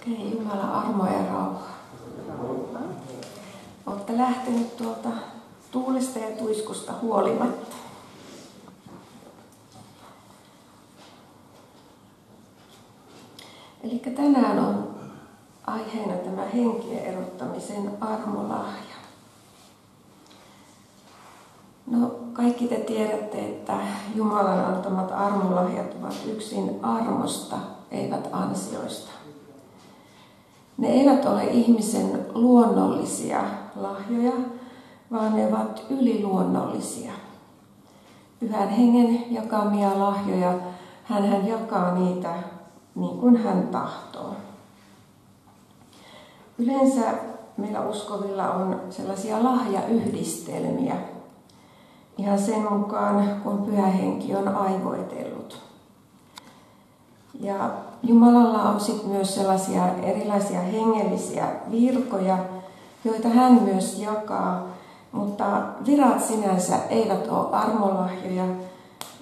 Okei, Jumala armo ja rauha. Olette lähtenyt tuolta tuulesta ja tuiskusta huolimatta. Eli tänään on aiheena tämä henkien erottamisen armolahja. No, kaikki te tiedätte, että Jumalan antamat armolahjat ovat yksin armosta, eivät ansioista. Ne eivät ole ihmisen luonnollisia lahjoja, vaan ne ovat yliluonnollisia. Pyhän hengen jakamia lahjoja, hän jakaa niitä niin kuin hän tahtoo. Yleensä meillä uskovilla on sellaisia lahjayhdistelmiä, ihan sen mukaan, kun pyhä henki on aivoitellut. Ja Jumalalla on sitten myös sellaisia erilaisia hengellisiä virkoja, joita hän myös jakaa, mutta virat sinänsä eivät ole armolahjoja,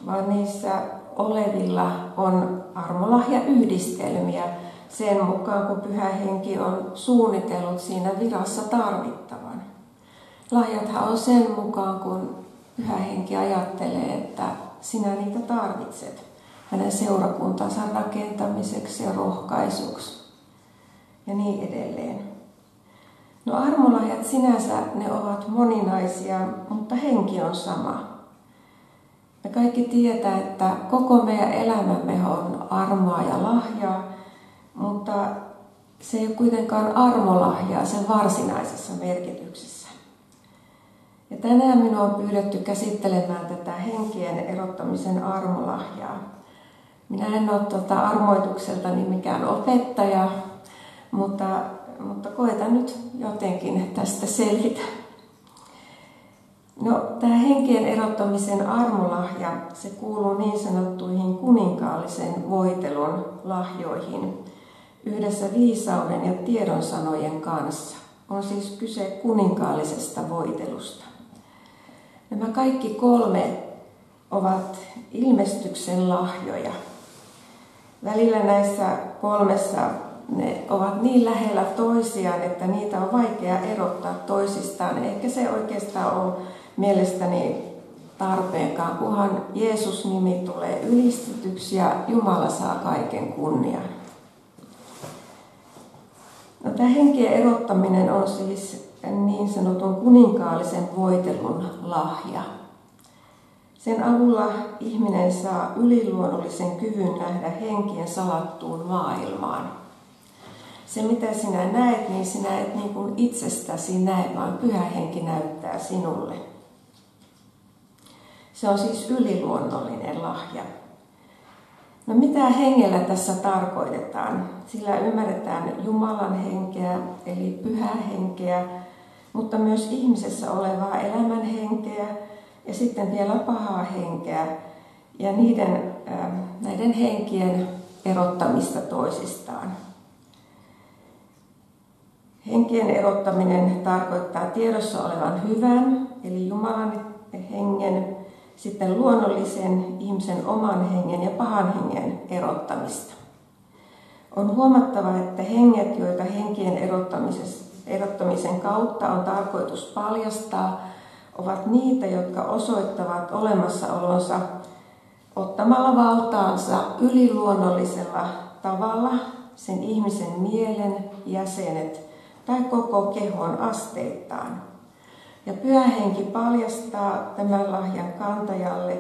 vaan niissä olevilla on armolahjayhdistelmiä sen mukaan, kun pyhä henki on suunnitellut siinä virassa tarvittavan. Lahjathan on sen mukaan, kun pyhä henki ajattelee, että sinä niitä tarvitset hänen seurakuntansa rakentamiseksi ja rohkaisuksi ja niin edelleen. No armolahjat sinänsä ne ovat moninaisia, mutta henki on sama. Me kaikki tietää, että koko meidän elämämme on armoa ja lahjaa, mutta se ei ole kuitenkaan armolahjaa sen varsinaisessa merkityksessä. Ja tänään minua on pyydetty käsittelemään tätä henkien erottamisen armolahjaa. Minä en ole tuota armoitukseltani mikään opettaja, mutta, mutta koitan nyt jotenkin tästä selvitä. No, tämä henkien erottamisen armolahja, se kuuluu niin sanottuihin kuninkaallisen voitelun lahjoihin yhdessä viisauden ja tiedon sanojen kanssa. On siis kyse kuninkaallisesta voitelusta. Nämä kaikki kolme ovat ilmestyksen lahjoja. Välillä näissä kolmessa ne ovat niin lähellä toisiaan, että niitä on vaikea erottaa toisistaan. Eikä se oikeastaan ole mielestäni tarpeenkaan, kunhan Jeesus-nimi tulee ylistetyksi ja Jumala saa kaiken kunnian. No, tämä henkien erottaminen on siis niin sanotun kuninkaallisen voitelun lahja. Sen avulla ihminen saa yliluonnollisen kyvyn nähdä henkien salattuun maailmaan. Se mitä sinä näet, niin sinä et niin kuin itsestäsi näe, vaan pyhä henki näyttää sinulle. Se on siis yliluonnollinen lahja. No mitä hengellä tässä tarkoitetaan? Sillä ymmärretään Jumalan henkeä, eli pyhää henkeä, mutta myös ihmisessä olevaa elämän henkeä, ja sitten vielä pahaa henkeä ja niiden, näiden henkien erottamista toisistaan. Henkien erottaminen tarkoittaa tiedossa olevan hyvän, eli Jumalan hengen, sitten luonnollisen ihmisen oman hengen ja pahan hengen erottamista. On huomattava, että henget, joita henkien erottamisen kautta on tarkoitus paljastaa, ovat niitä, jotka osoittavat olemassaolonsa ottamalla valtaansa yliluonnollisella tavalla sen ihmisen mielen jäsenet tai koko kehon asteittain. Ja pyhä henki paljastaa tämän lahjan kantajalle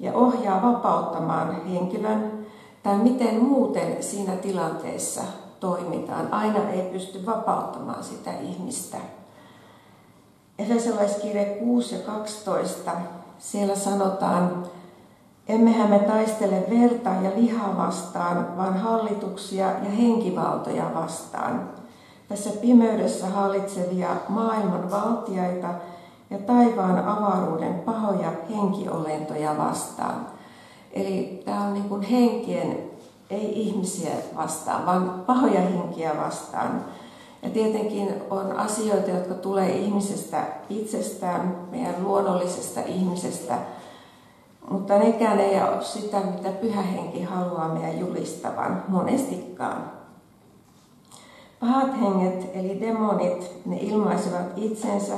ja ohjaa vapauttamaan henkilön tai miten muuten siinä tilanteessa toimitaan. Aina ei pysty vapauttamaan sitä ihmistä. Efesolaiskirje 6 ja 12, siellä sanotaan, emmehän me taistele verta ja lihaa vastaan, vaan hallituksia ja henkivaltoja vastaan. Tässä pimeydessä hallitsevia maailman valtiaita ja taivaan avaruuden pahoja henkiolentoja vastaan. Eli tämä on niin kuin henkien, ei ihmisiä vastaan, vaan pahoja henkiä vastaan. Ja tietenkin on asioita, jotka tulee ihmisestä itsestään, meidän luonnollisesta ihmisestä, mutta nekään ei ole sitä, mitä pyhä henki haluaa meidän julistavan monestikaan. Pahat henget eli demonit, ne ilmaisevat itsensä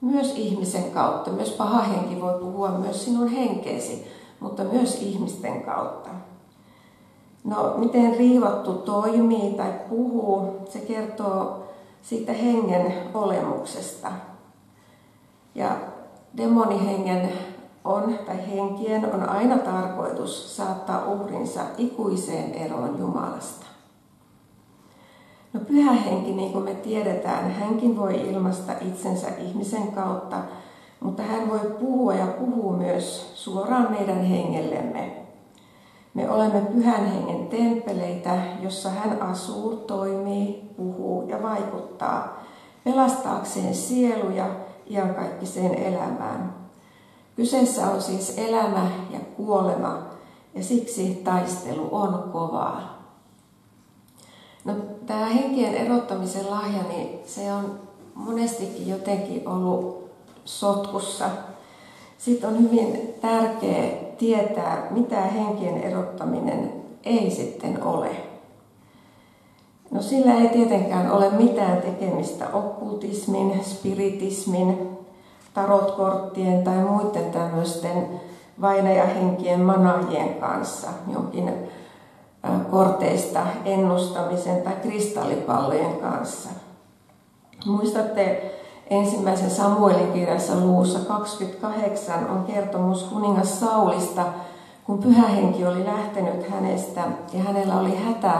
myös ihmisen kautta. Myös paha henki voi puhua myös sinun henkeesi, mutta myös ihmisten kautta. No, miten riivattu toimii tai puhuu, se kertoo siitä hengen olemuksesta. Ja demonihengen on, tai henkien on aina tarkoitus saattaa uhrinsa ikuiseen eroon Jumalasta. No pyhä henki, niin kuin me tiedetään, hänkin voi ilmaista itsensä ihmisen kautta, mutta hän voi puhua ja puhuu myös suoraan meidän hengellemme. Me olemme pyhän hengen temppeleitä, jossa hän asuu, toimii, puhuu ja vaikuttaa, pelastaakseen sieluja iankaikkiseen elämään. Kyseessä on siis elämä ja kuolema, ja siksi taistelu on kovaa. No, tämä henkien erottamisen lahja, niin se on monestikin jotenkin ollut sotkussa. Sitten on hyvin tärkeää tietää, mitä henkien erottaminen ei sitten ole. No sillä ei tietenkään ole mitään tekemistä okkultismin, spiritismin, tarotkorttien tai muiden tämmöisten vainajahenkien manajien kanssa, jonkin korteista ennustamisen tai kristallipallojen kanssa. Muistatte ensimmäisen Samuelin kirjassa luussa 28 on kertomus kuningas Saulista, kun pyhä henki oli lähtenyt hänestä ja hänellä oli hätä,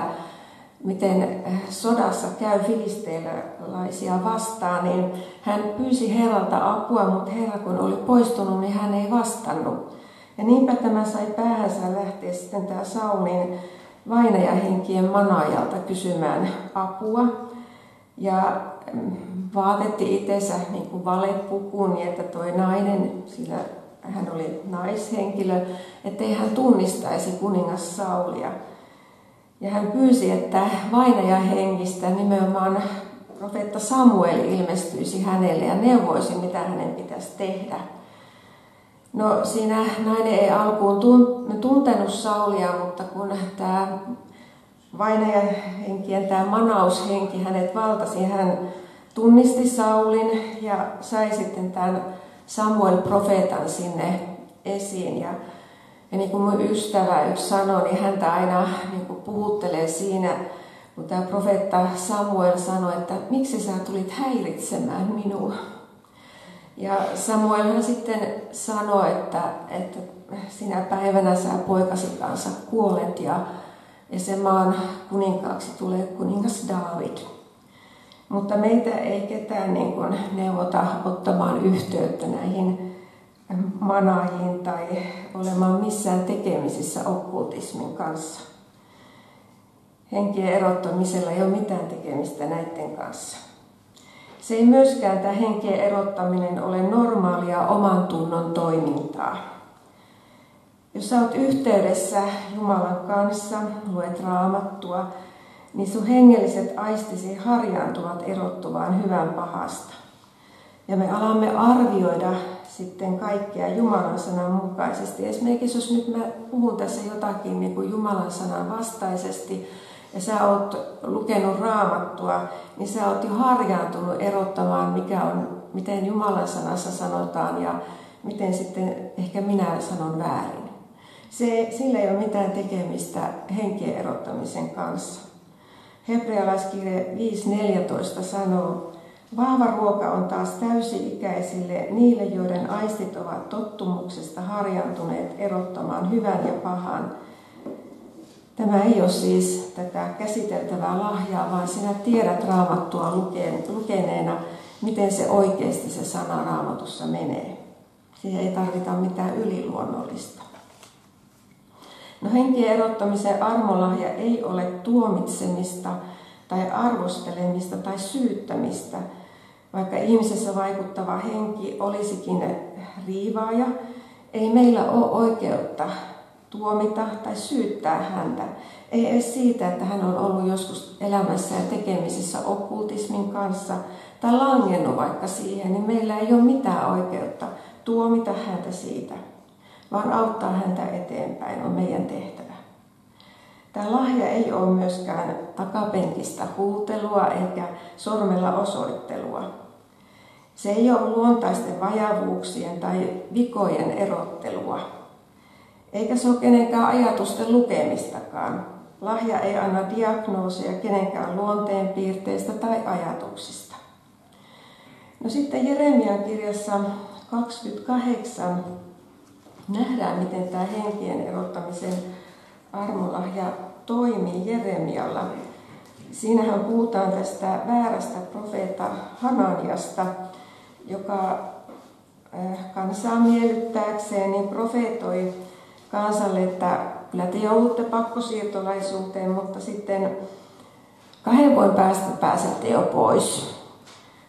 miten sodassa käy filistealaisia vastaan, niin hän pyysi Herralta apua, mutta Herra kun oli poistunut, niin hän ei vastannut. Ja niinpä tämä sai päähänsä lähteä sitten tämä Saulin vainajahenkien manajalta kysymään apua. Ja mm, vaatetti itsensä niin kuin valepukuun niin, että toi nainen, sillä hän oli naishenkilö, ettei hän tunnistaisi kuningas Saulia. Ja hän pyysi, että vainajahenkistä nimenomaan profeetta Samuel ilmestyisi hänelle ja neuvoisi, mitä hänen pitäisi tehdä. No siinä nainen ei alkuun tuntenut Saulia, mutta kun tämä vainajahenkien tämä manaushenki hänet valtasi, hän tunnisti Saulin ja sai sitten tämän Samuel profeetan sinne esiin. Ja, ja niin kuin mun ystävä yksi sanoi, niin häntä aina niin kuin puhuttelee siinä, kun tämä profeetta Samuel sanoi, että miksi sä tulit häiritsemään minua. Ja Samuelhan sitten sanoi, että, että sinä päivänä sä poikasi kanssa kuolet ja, ja se maan kuninkaaksi tulee kuningas David. Mutta meitä ei ketään niin kuin neuvota ottamaan yhteyttä näihin manaajiin tai olemaan missään tekemisissä okkultismin kanssa. Henkien erottamisella ei ole mitään tekemistä näiden kanssa. Se ei myöskään tämä henkien erottaminen ole normaalia oman tunnon toimintaa. Jos sä oot yhteydessä Jumalan kanssa, luet raamattua, niin sun hengelliset aistisi harjaantuvat erottuvaan hyvän pahasta. Ja me alamme arvioida sitten kaikkea Jumalan sanan mukaisesti. Esimerkiksi jos nyt mä puhun tässä jotakin niin kuin Jumalan sanan vastaisesti, ja sä oot lukenut raamattua, niin sä oot jo harjaantunut erottamaan, mikä on, miten Jumalan sanassa sanotaan ja miten sitten ehkä minä sanon väärin. Se, sillä ei ole mitään tekemistä henkien erottamisen kanssa. Hebrealaiskirje 5.14 sanoo, Vahva ruoka on taas täysi-ikäisille, niille joiden aistit ovat tottumuksesta harjantuneet erottamaan hyvän ja pahan, Tämä ei ole siis tätä käsiteltävää lahjaa, vaan sinä tiedät raamattua lukeneena, miten se oikeasti se sana raamatussa menee. Siihen ei tarvita mitään yliluonnollista. No henkien erottamisen armolahja ei ole tuomitsemista tai arvostelemista tai syyttämistä, vaikka ihmisessä vaikuttava henki olisikin riivaaja, ei meillä ole oikeutta tuomita tai syyttää häntä. Ei edes siitä, että hän on ollut joskus elämässä ja tekemisissä okkultismin kanssa tai langennut vaikka siihen, niin meillä ei ole mitään oikeutta tuomita häntä siitä, vaan auttaa häntä eteenpäin on meidän tehtävä. Tämä lahja ei ole myöskään takapenkistä huutelua eikä sormella osoittelua. Se ei ole luontaisten vajavuuksien tai vikojen erottelua. Eikä se ole kenenkään ajatusten lukemistakaan. Lahja ei anna diagnooseja kenenkään luonteen piirteistä tai ajatuksista. No sitten Jeremian kirjassa 28 nähdään, miten tämä henkien erottamisen armolahja toimii Jeremialla. Siinähän puhutaan tästä väärästä profeetta Hananiasta, joka äh, kansaa miellyttääkseen niin profeetoi kansalle, että kyllä te joudutte pakkosiirtolaisuuteen, mutta sitten kahden vuoden päästä pääsette jo pois.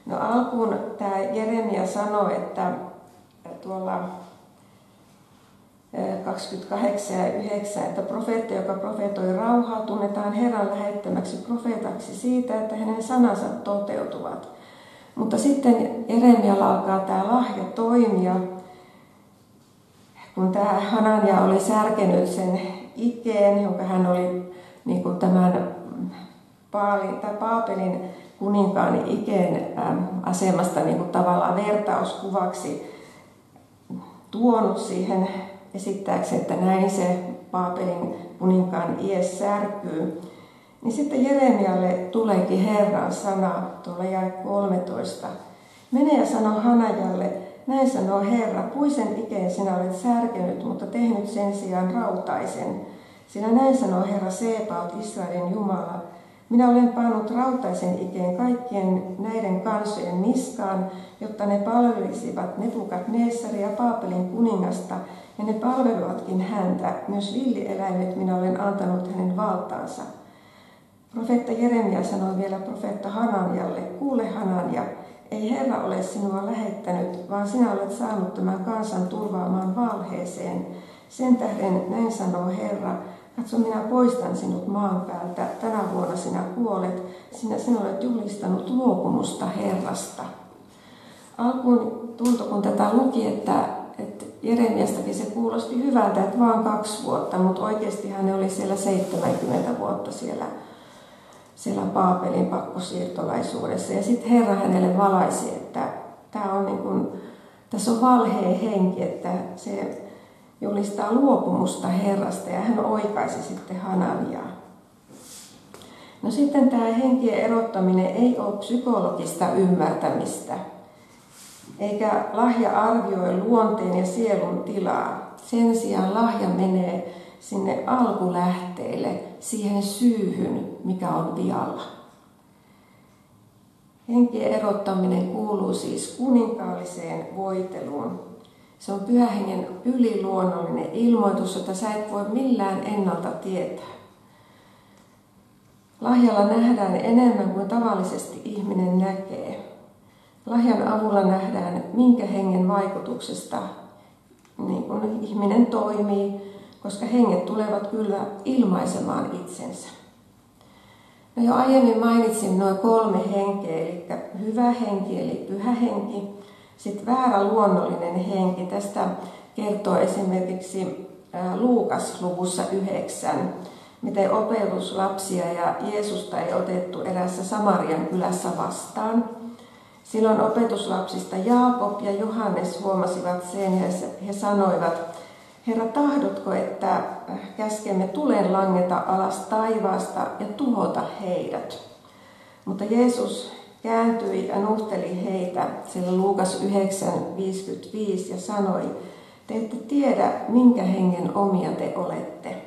No alkuun tämä Jeremia sanoi, että tuolla 28 ja 9, että profeetta, joka profeetoi rauhaa, tunnetaan Herran lähettämäksi profeetaksi siitä, että hänen sanansa toteutuvat. Mutta sitten Jeremialla alkaa tämä lahja toimia, kun tämä Hanania oli särkenyt sen ikeen, jonka hän oli niin kuin tämän Paali, tai Paapelin kuninkaan ikeen asemasta niin kuin tavallaan vertauskuvaksi tuonut siihen esittääkseen, että näin se Paapelin kuninkaan ies särkyy. Niin sitten Jeremialle tuleekin Herran sana tuolla jäi 13. Mene ja sano Hanajalle, näin sanoo Herra, puisen ikeen sinä olet särkenyt, mutta tehnyt sen sijaan rautaisen. Sillä näin sanoo Herra Seepaut, Israelin Jumala, minä olen pannut rautaisen ikeen kaikkien näiden kansojen niskaan, jotta ne palvelisivat Nebukat Neessaria Paapelin kuningasta, ja ne palvelevatkin häntä. Myös villieläimet minä olen antanut hänen valtaansa. Profeetta Jeremia sanoi vielä profeetta Hananjalle, kuule Hananja, ei Herra ole sinua lähettänyt, vaan sinä olet saanut tämän kansan turvaamaan valheeseen. Sen tähden näin sanoo Herra, katso minä poistan sinut maan päältä, tänä vuonna sinä kuolet, sinä sinä olet julistanut luopumusta Herrasta. Alkuun tuntui, kun tätä luki, että, että Jeremiastakin se kuulosti hyvältä, että vaan kaksi vuotta, mutta oikeasti hän oli siellä 70 vuotta siellä siellä Paapelin pakkosiirtolaisuudessa. Ja sitten Herra hänelle valaisi, että tämä on niin kuin, tässä on valheen henki, että se julistaa luopumusta Herrasta ja hän oikaisi sitten Hananiaa. No sitten tämä henkien erottaminen ei ole psykologista ymmärtämistä, eikä lahja arvioi luonteen ja sielun tilaa. Sen sijaan lahja menee sinne alkulähteille, siihen syyhyn, mikä on vialla. Henkien erottaminen kuuluu siis kuninkaalliseen voiteluun. Se on pyhähengen yliluonnollinen ilmoitus, jota sä et voi millään ennalta tietää. Lahjalla nähdään enemmän kuin tavallisesti ihminen näkee. Lahjan avulla nähdään, minkä hengen vaikutuksesta niin kun ihminen toimii, koska henget tulevat kyllä ilmaisemaan itsensä. No jo aiemmin mainitsin noin kolme henkeä, eli hyvä henki eli pyhä henki, sitten väärä luonnollinen henki. Tästä kertoo esimerkiksi Luukas luvussa 9, miten opetuslapsia ja Jeesusta ei otettu erässä Samarian kylässä vastaan. Silloin opetuslapsista Jaakob ja Johannes huomasivat sen ja he sanoivat, Herra, tahdotko, että käskemme tulen langeta alas taivaasta ja tuhota heidät? Mutta Jeesus kääntyi ja nuhteli heitä, sillä Luukas 9.55 ja sanoi, te ette tiedä, minkä hengen omia te olette.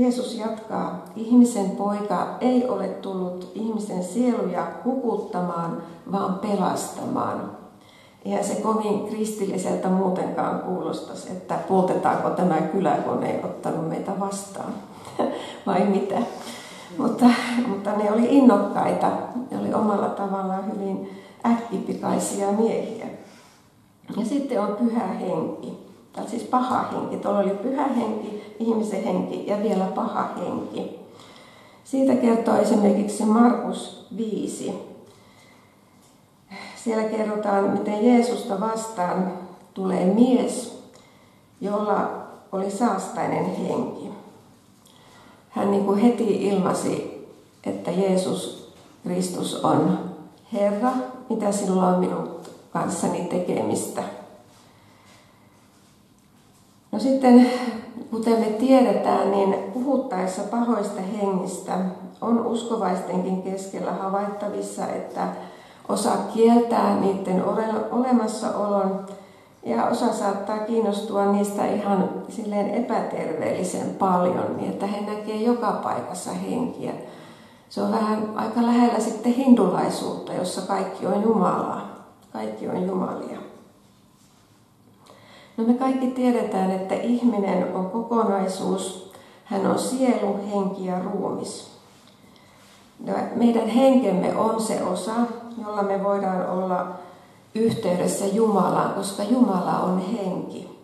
Jeesus jatkaa, ihmisen poika ei ole tullut ihmisen sieluja hukuttamaan, vaan pelastamaan. Eihän se kovin kristilliseltä muutenkaan kuulostaisi, että poltetaanko tämä kylä, kun ei ottanut meitä vastaan. Vai mitä? Mutta, mutta ne oli innokkaita. Ne oli omalla tavallaan hyvin äkkipikaisia miehiä. Ja sitten on pyhä henki. Tai siis paha henki. Tuolla oli pyhä henki, ihmisen henki ja vielä paha henki. Siitä kertoo esimerkiksi Markus 5, siellä kerrotaan, miten Jeesusta vastaan tulee mies, jolla oli saastainen henki. hän niin kuin heti ilmasi, että Jeesus Kristus on Herra, mitä sinulla on minut kanssani tekemistä. Sitten, kuten me tiedetään, niin puhuttaessa pahoista hengistä on uskovaistenkin keskellä havaittavissa, että osa kieltää niiden olemassaolon ja osa saattaa kiinnostua niistä ihan silleen epäterveellisen paljon, niin että he näkee joka paikassa henkiä. Se on vähän aika lähellä sitten hindulaisuutta, jossa kaikki on Jumalaa. Kaikki on Jumalia. No me kaikki tiedetään, että ihminen on kokonaisuus. Hän on sielu, henki ja ruumis. Meidän henkemme on se osa, jolla me voidaan olla yhteydessä Jumalaan, koska Jumala on henki.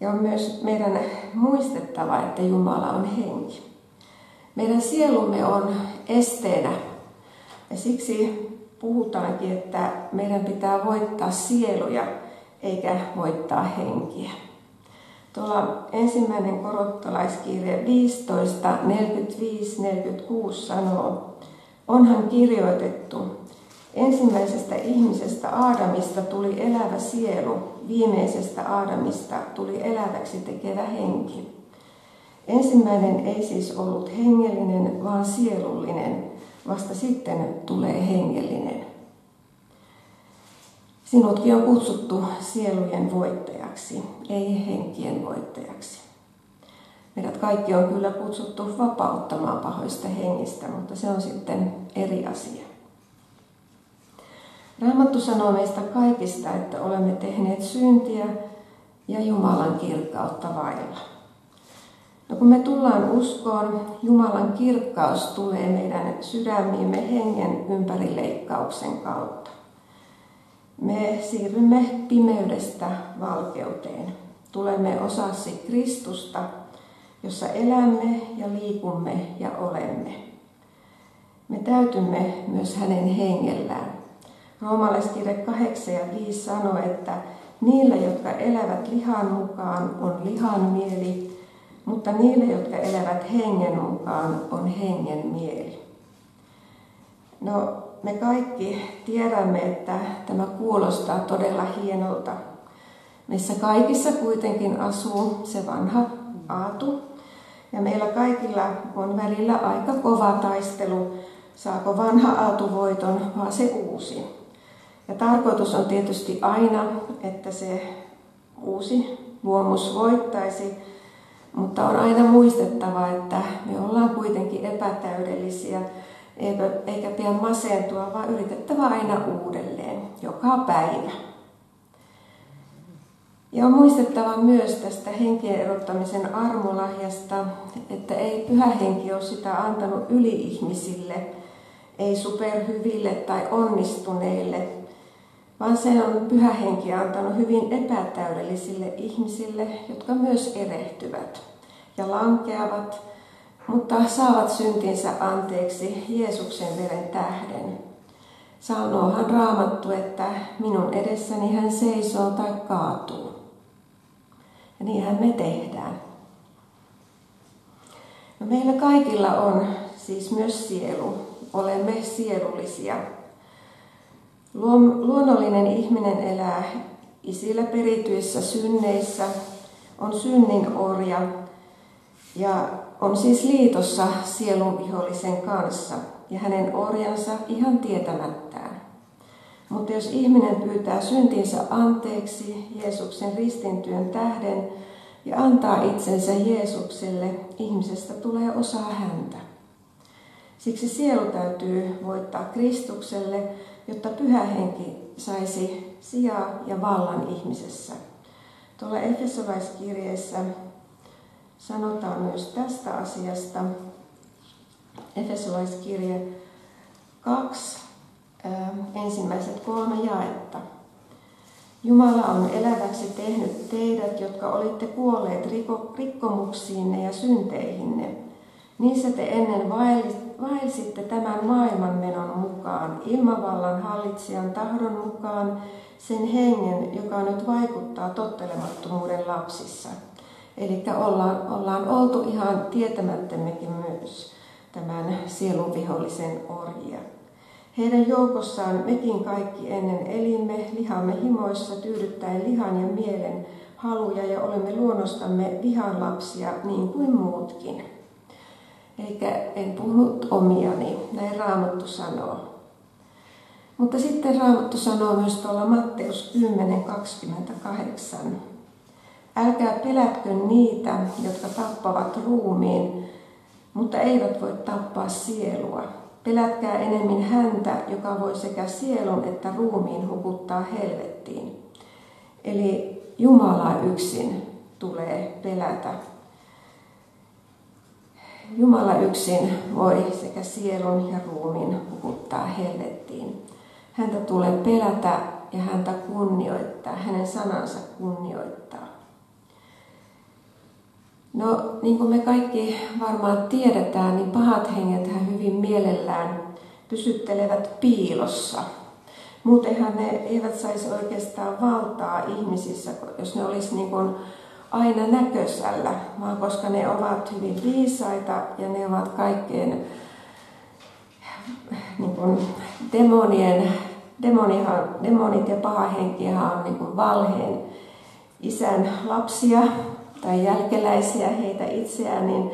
Ja on myös meidän muistettava, että Jumala on henki. Meidän sielumme on esteenä. Ja siksi puhutaankin, että meidän pitää voittaa sieluja eikä voittaa henkiä. Tuolla ensimmäinen korottolaiskirje 15, 45, 46 sanoo, onhan kirjoitettu, ensimmäisestä ihmisestä Aadamista tuli elävä sielu, viimeisestä Aadamista tuli eläväksi tekevä henki. Ensimmäinen ei siis ollut hengellinen, vaan sielullinen, vasta sitten tulee hengellinen. Sinutkin on kutsuttu sielujen voittajaksi, ei henkien voittajaksi. Meidät kaikki on kyllä kutsuttu vapauttamaan pahoista hengistä, mutta se on sitten eri asia. Raamattu sanoo meistä kaikista, että olemme tehneet syntiä ja Jumalan kirkkautta vailla. No kun me tullaan uskoon, Jumalan kirkkaus tulee meidän sydämiimme hengen ympärileikkauksen kautta. Me siirrymme pimeydestä valkeuteen. Tulemme osaksi Kristusta, jossa elämme ja liikumme ja olemme. Me täytymme myös hänen hengellään. Roomalaiskirje 8 ja 5 sanoo, että niillä, jotka elävät lihan mukaan, on lihan mieli, mutta niille, jotka elävät hengen mukaan, on hengen mieli. No, me kaikki tiedämme, että tämä kuulostaa todella hienolta. Meissä kaikissa kuitenkin asuu se vanha aatu. Ja meillä kaikilla on välillä aika kova taistelu, saako vanha aatu voiton, vaan se uusi. Ja tarkoitus on tietysti aina, että se uusi luomus voittaisi, mutta on aina muistettava, että me ollaan kuitenkin epätäydellisiä eikä pidä masentua, vaan yritettävä aina uudelleen, joka päivä. Ja on muistettava myös tästä henkien erottamisen armolahjasta, että ei pyhä henki ole sitä antanut yli-ihmisille, ei superhyville tai onnistuneille, vaan se on pyhä henki antanut hyvin epätäydellisille ihmisille, jotka myös erehtyvät ja lankeavat mutta saavat syntinsä anteeksi Jeesuksen veren tähden. Sanoohan raamattu, että minun edessäni hän seisoo tai kaatuu. Ja niinhän me tehdään. No meillä kaikilla on siis myös sielu. Olemme sielullisia. Luonnollinen ihminen elää isillä perityissä synneissä, on synnin orja ja on siis liitossa sielun vihollisen kanssa ja hänen orjansa ihan tietämättään. Mutta jos ihminen pyytää syntinsä anteeksi Jeesuksen ristintyön tähden ja antaa itsensä Jeesukselle, ihmisestä tulee osa häntä. Siksi sielu täytyy voittaa Kristukselle, jotta pyhä henki saisi sijaa ja vallan ihmisessä. Tuolla Efesolaiskirjeessä sanotaan myös tästä asiasta. Efesolaiskirje 2, ensimmäiset kolme jaetta. Jumala on eläväksi tehnyt teidät, jotka olitte kuolleet rikkomuksiinne ja synteihinne. Niissä te ennen vaelsitte tämän maailman menon mukaan, ilmavallan hallitsijan tahdon mukaan, sen hengen, joka nyt vaikuttaa tottelemattomuuden lapsissa – Eli ollaan, ollaan oltu ihan tietämättömmekin myös tämän sieluvihollisen orjia. Heidän joukossaan mekin kaikki ennen elimme lihamme himoissa tyydyttäen lihan ja mielen haluja ja olemme luonnostamme vihan lapsia niin kuin muutkin. Eikä en puhunut omiani, näin Raamattu sanoo. Mutta sitten Raamattu sanoo myös tuolla Matteus 10.28. Älkää pelätkö niitä, jotka tappavat ruumiin, mutta eivät voi tappaa sielua. Pelätkää enemmän häntä, joka voi sekä sielun että ruumiin hukuttaa helvettiin. Eli Jumala yksin tulee pelätä. Jumala yksin voi sekä sielun ja ruumiin hukuttaa helvettiin. Häntä tulee pelätä ja häntä kunnioittaa, hänen sanansa kunnioittaa. No, niin kuin me kaikki varmaan tiedetään, niin pahat henget hyvin mielellään pysyttelevät piilossa. Muutenhan ne eivät saisi oikeastaan valtaa ihmisissä, jos ne olisi niin kuin aina näkösällä, vaan koska ne ovat hyvin viisaita ja ne ovat kaikkeen niin kuin demonien, demonihan, demonit ja paha henkihan on niin kuin valheen isän lapsia tai jälkeläisiä heitä itseään, niin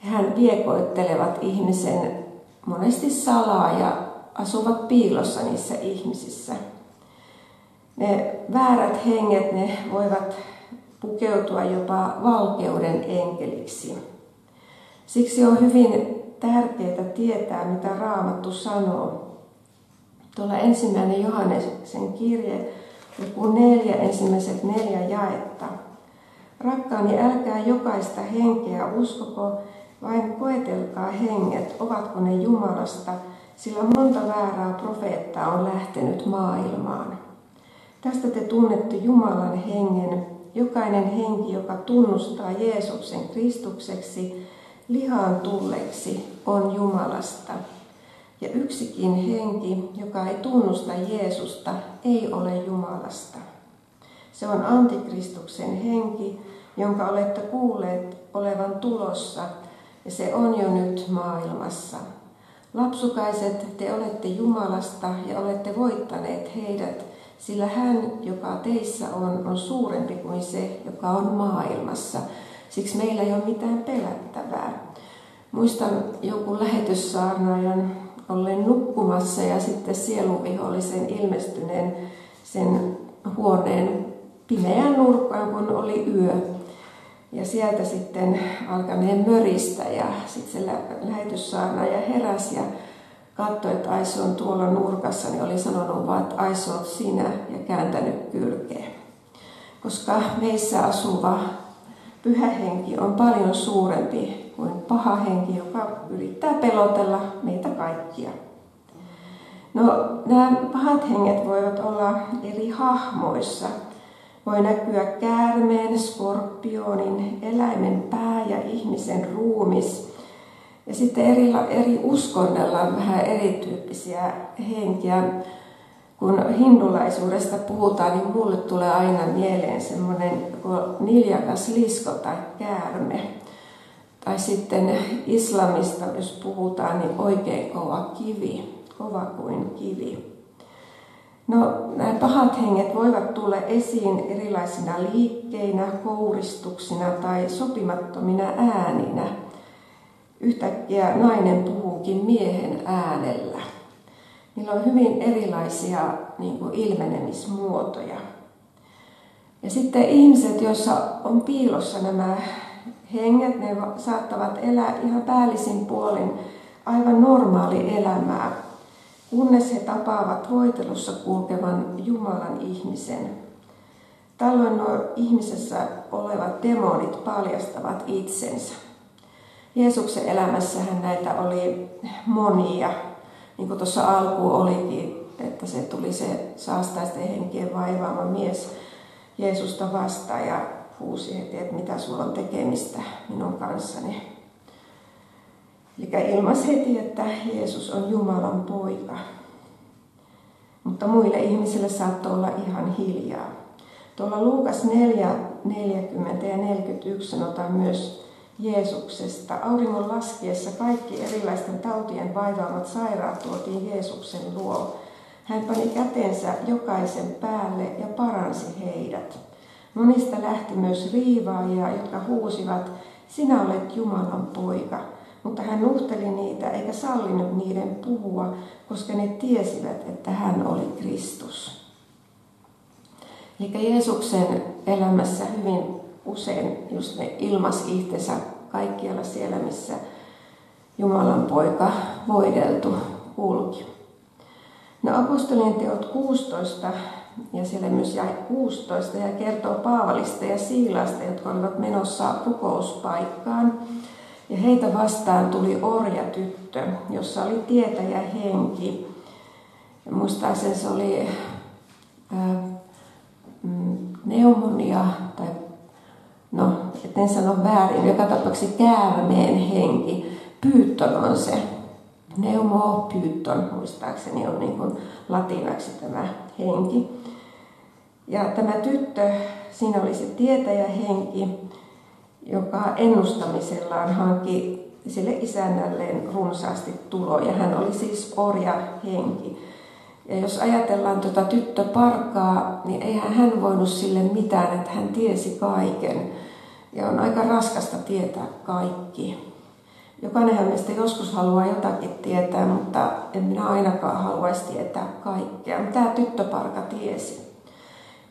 hän viekoittelevat ihmisen monesti salaa ja asuvat piilossa niissä ihmisissä. Ne väärät henget, ne voivat pukeutua jopa valkeuden enkeliksi. Siksi on hyvin tärkeää tietää, mitä Raamattu sanoo. Tuolla ensimmäinen Johanneksen kirje, joku neljä, ensimmäiset neljä jaetta – Rakkaani, älkää jokaista henkeä uskoko, vain koetelkaa henget, ovatko ne Jumalasta, sillä monta väärää profeettaa on lähtenyt maailmaan. Tästä te tunnette Jumalan hengen. Jokainen henki, joka tunnustaa Jeesuksen Kristukseksi, lihaan tulleeksi, on Jumalasta. Ja yksikin henki, joka ei tunnusta Jeesusta, ei ole Jumalasta. Se on antikristuksen henki, jonka olette kuulleet olevan tulossa, ja se on jo nyt maailmassa. Lapsukaiset, te olette Jumalasta ja olette voittaneet heidät, sillä hän, joka teissä on, on suurempi kuin se, joka on maailmassa. Siksi meillä ei ole mitään pelättävää. Muistan joku lähetyssaarnaajan ollen nukkumassa ja sitten sieluvihollisen ilmestyneen sen huoneen pimeään nurkkaan, kun oli yö. Ja sieltä sitten alkaneen möristä ja sitten se lähetyssaarnaaja heräsi ja katsoi, että Aiso on tuolla nurkassa, niin oli sanonut vaan, että Aiso on sinä ja kääntänyt kylkeä. Koska meissä asuva pyhä henki on paljon suurempi kuin paha henki, joka yrittää pelotella meitä kaikkia. No, nämä pahat henget voivat olla eri hahmoissa – voi näkyä käärmeen, skorpionin, eläimen pää ja ihmisen ruumis. Ja sitten eri, eri uskonnella on vähän erityyppisiä henkiä. Kun hindulaisuudesta puhutaan, niin mulle tulee aina mieleen semmoinen niljakas lisko tai käärme. Tai sitten islamista, jos puhutaan, niin oikein kova kivi, kova kuin kivi. No, nämä pahat henget voivat tulla esiin erilaisina liikkeinä, kouristuksina tai sopimattomina ääninä. Yhtäkkiä nainen puhuukin miehen äänellä. Niillä on hyvin erilaisia niin kuin ilmenemismuotoja. Ja sitten ihmiset, joissa on piilossa nämä henget, ne saattavat elää ihan päällisin puolin aivan normaali elämää, kunnes he tapaavat voitelussa kulkevan Jumalan ihmisen. Tällöin nuo ihmisessä olevat demonit paljastavat itsensä. Jeesuksen elämässähän näitä oli monia, niin kuin tuossa alkuun olikin, että se tuli se saastaisten henkien vaivaama mies Jeesusta vastaan ja huusi heti, että mitä sulla on tekemistä minun kanssani. Eli ilmaisi heti, että Jeesus on Jumalan poika. Mutta muille ihmisille saattoi olla ihan hiljaa. Tuolla Luukas 4 40 ja 41 sanotaan myös Jeesuksesta. Auringon laskiessa kaikki erilaisten tautien vaivaamat sairaat tuotiin Jeesuksen luo. Hän pani kätensä jokaisen päälle ja paransi heidät. Monista lähti myös riivaajia, jotka huusivat, sinä olet Jumalan poika. Mutta hän nuhteli niitä eikä sallinut niiden puhua, koska ne tiesivät, että hän oli Kristus. Eli Jeesuksen elämässä hyvin usein just ne ilmas itsensä kaikkialla siellä, missä Jumalan poika voideltu kulki. No apostolien teot 16 ja siellä myös jäi 16 ja kertoo Paavalista ja Siilasta, jotka olivat menossa rukouspaikkaan. Ja heitä vastaan tuli orja tyttö, jossa oli tietäjä henki. Ja muistaakseni se oli ää, mm, pneumonia tai no, en sano väärin, joka tapauksessa käärmeen henki. Pyytton on se. Pneumopyytton, muistaakseni on niin kuin latinaksi tämä henki. Ja tämä tyttö, siinä oli se tietäjähenki, joka ennustamisellaan hankki sille isännälleen runsaasti tuloja. Hän oli siis orja henki. Ja jos ajatellaan tuota tyttöparkaa, niin eihän hän voinut sille mitään, että hän tiesi kaiken. Ja on aika raskasta tietää kaikki. Jokainenhan meistä joskus haluaa jotakin tietää, mutta en minä ainakaan haluaisi tietää kaikkea. Tämä tyttöparka tiesi.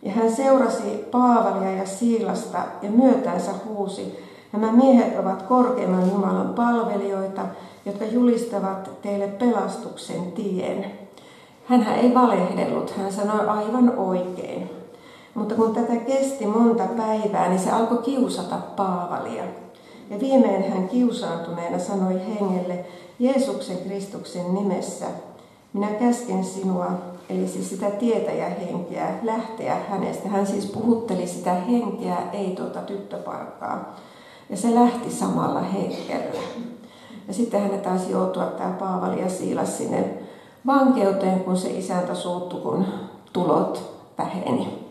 Ja hän seurasi Paavalia ja Siilasta ja myötänsä huusi, nämä miehet ovat korkeimman Jumalan palvelijoita, jotka julistavat teille pelastuksen tien. Hän ei valehdellut, hän sanoi aivan oikein. Mutta kun tätä kesti monta päivää, niin se alkoi kiusata Paavalia. Ja viimein hän kiusaantuneena sanoi hengelle Jeesuksen Kristuksen nimessä, minä käsken sinua, eli siis sitä tietäjähenkeä, lähteä hänestä. Hän siis puhutteli sitä henkeä, ei tuota tyttöparkkaa. Ja se lähti samalla hetkellä. Ja sitten hänet taisi joutua tämä Paavali ja Siilas sinne vankeuteen, kun se isäntä suuttu, kun tulot väheni.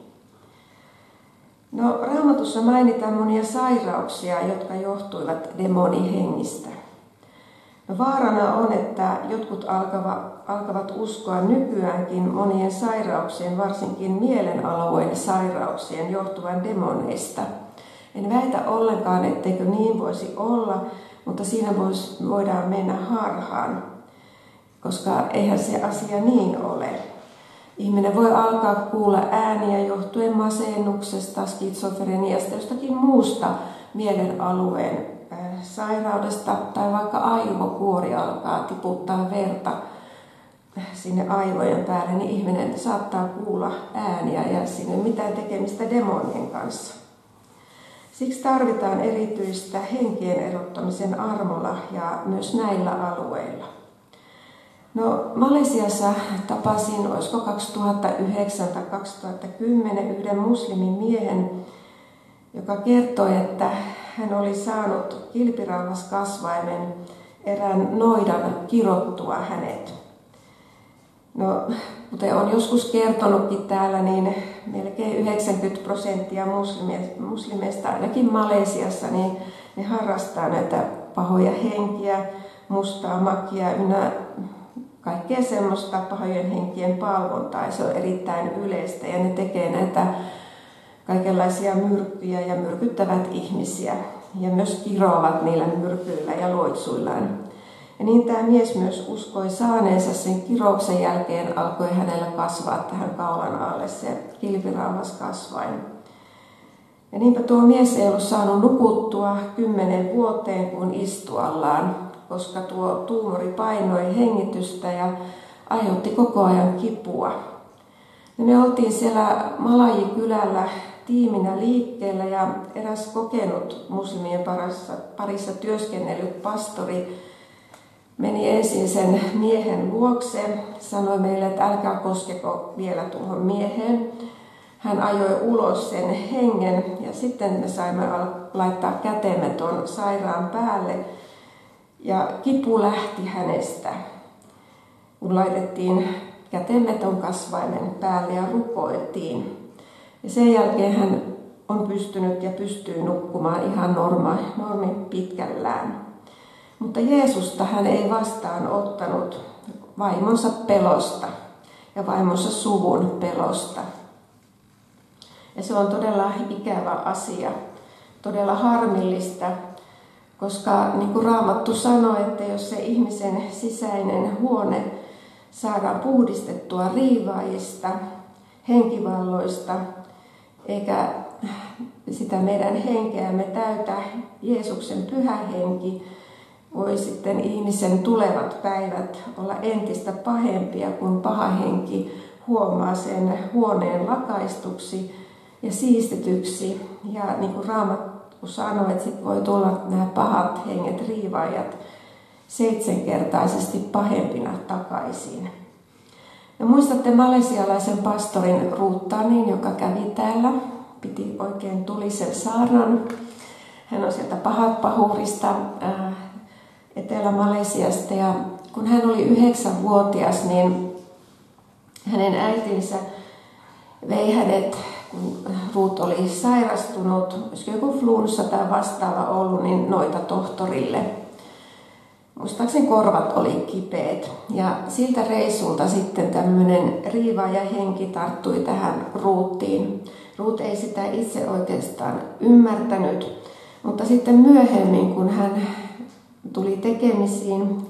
No, raamatussa mainitaan monia sairauksia, jotka johtuivat demonihengistä. Vaarana on, että jotkut alkavat, alkavat uskoa nykyäänkin monien sairauksien, varsinkin mielenalueen sairauksien johtuvan demoneista. En väitä ollenkaan, etteikö niin voisi olla, mutta siinä vois, voidaan mennä harhaan, koska eihän se asia niin ole. Ihminen voi alkaa kuulla ääniä johtuen masennuksesta, skitsofreniasta, jostakin muusta mielen alueen äh, sairaudesta tai vaikka aivokuori alkaa tiputtaa verta sinne aivojen päälle, niin ihminen saattaa kuulla ääniä ja sinne mitään tekemistä demonien kanssa. Siksi tarvitaan erityistä henkien erottamisen armolahjaa myös näillä alueilla. No Malesiassa tapasin, olisiko 2009 tai 2010, yhden muslimin miehen, joka kertoi, että hän oli saanut kilpirauhaskasvaimen erään noidan kirottua hänet. No, kuten on joskus kertonutkin täällä, niin melkein 90 prosenttia muslimeista, ainakin Malesiassa, niin ne harrastaa näitä pahoja henkiä, mustaa makia ynnä kaikkea semmoista pahojen henkien palvontaa se on erittäin yleistä ja ne tekee näitä kaikenlaisia myrkkyjä ja myrkyttävät ihmisiä ja myös kiroavat niillä myrkyillä ja loitsuillaan. Ja niin tämä mies myös uskoi saaneensa sen kirouksen jälkeen alkoi hänellä kasvaa tähän kaulan alle se kilpirauhas kasvain. Ja niinpä tuo mies ei ollut saanut nukuttua kymmenen vuoteen, kun istuallaan koska tuo tuumori painoi hengitystä ja aiheutti koko ajan kipua. Ja me oltiin siellä Malaji-kylällä tiiminä liikkeellä ja eräs kokenut muslimien parissa, parissa työskennellyt pastori meni ensin sen miehen luokse, sanoi meille, että älkää koskeko vielä tuohon mieheen. Hän ajoi ulos sen hengen ja sitten me saimme laittaa kätemme tuon sairaan päälle ja kipu lähti hänestä, kun laitettiin kätemme ton kasvaimen päälle ja rukoiltiin. Ja sen jälkeen hän on pystynyt ja pystyy nukkumaan ihan norma, normi pitkällään. Mutta Jeesusta hän ei vastaan ottanut vaimonsa pelosta ja vaimonsa suvun pelosta. Ja se on todella ikävä asia, todella harmillista, koska niin kuin Raamattu sanoi, että jos se ihmisen sisäinen huone saadaan puhdistettua riivaajista, henkivalloista, eikä sitä meidän henkeämme täytä Jeesuksen pyhä henki, voi sitten ihmisen tulevat päivät olla entistä pahempia, kun paha henki huomaa sen huoneen lakaistuksi ja siistityksi. Ja niin kuin Raamattu sanoi, että sitten voi tulla nämä pahat henget, riivaajat, seitsemänkertaisesti pahempina takaisin. Ja muistatte malesialaisen pastorin Ruuttanin, joka kävi täällä, piti oikein tulisen saarnan. Hän on sieltä pahat pahurista äh, Etelä-Malesiasta ja kun hän oli yhdeksänvuotias, niin hänen äitinsä vei hänet, kun Ruut oli sairastunut, olisiko joku flunssa tai vastaava ollut, niin noita tohtorille. Muistaakseni korvat oli kipeät. Ja siltä reissulta sitten tämmöinen riiva ja henki tarttui tähän Ruuttiin. Ruut ei sitä itse oikeastaan ymmärtänyt, mutta sitten myöhemmin, kun hän tuli tekemisiin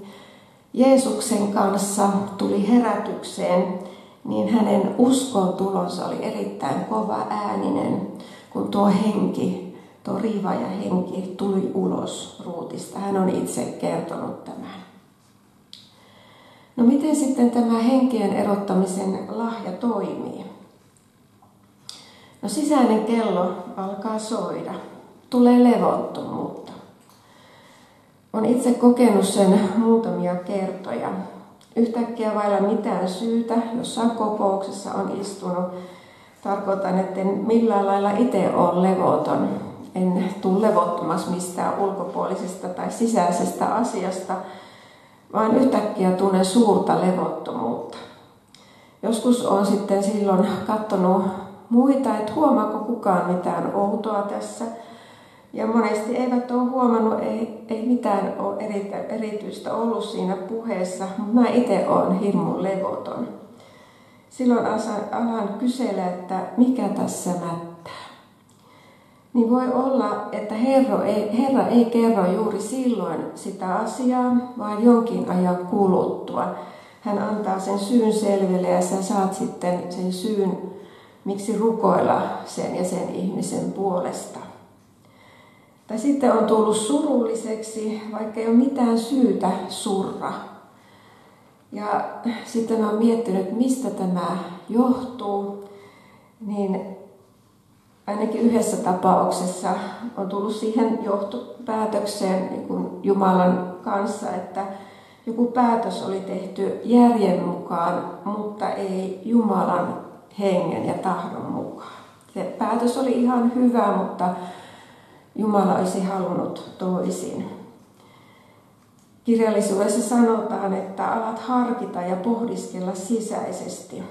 Jeesuksen kanssa, tuli herätykseen, niin hänen uskon tulonsa oli erittäin kova ääninen, kun tuo henki, tuo riiva ja henki tuli ulos ruutista. Hän on itse kertonut tämän. No miten sitten tämä henkien erottamisen lahja toimii? No sisäinen kello alkaa soida. Tulee levottomuutta. On itse kokenut sen muutamia kertoja. Yhtäkkiä vailla mitään syytä, jossain kokouksessa on istunut. Tarkoitan, että millään lailla itse ole levoton. En tule levottomas mistään ulkopuolisesta tai sisäisestä asiasta, vaan yhtäkkiä tunnen suurta levottomuutta. Joskus on sitten silloin katsonut muita, että huomaako kukaan mitään outoa tässä – ja monesti eivät ole huomannut, ei, ei mitään ole erityistä ollut siinä puheessa, mutta mä itse olen hirmu levoton. Silloin alan kysellä, että mikä tässä mättää. Niin voi olla, että Herra ei, Herra ei kerro juuri silloin sitä asiaa, vaan jonkin ajan kuluttua. Hän antaa sen syyn selville ja sä saat sitten sen syyn, miksi rukoilla sen ja sen ihmisen puolesta. Tai sitten on tullut surulliseksi, vaikka ei ole mitään syytä surra. Ja sitten on miettinyt, mistä tämä johtuu. Niin ainakin yhdessä tapauksessa on tullut siihen johtopäätökseen niin kuin Jumalan kanssa, että joku päätös oli tehty järjen mukaan, mutta ei Jumalan hengen ja tahdon mukaan. Se päätös oli ihan hyvä, mutta Jumala olisi halunnut toisin. Kirjallisuudessa sanotaan, että alat harkita ja pohdiskella sisäisesti.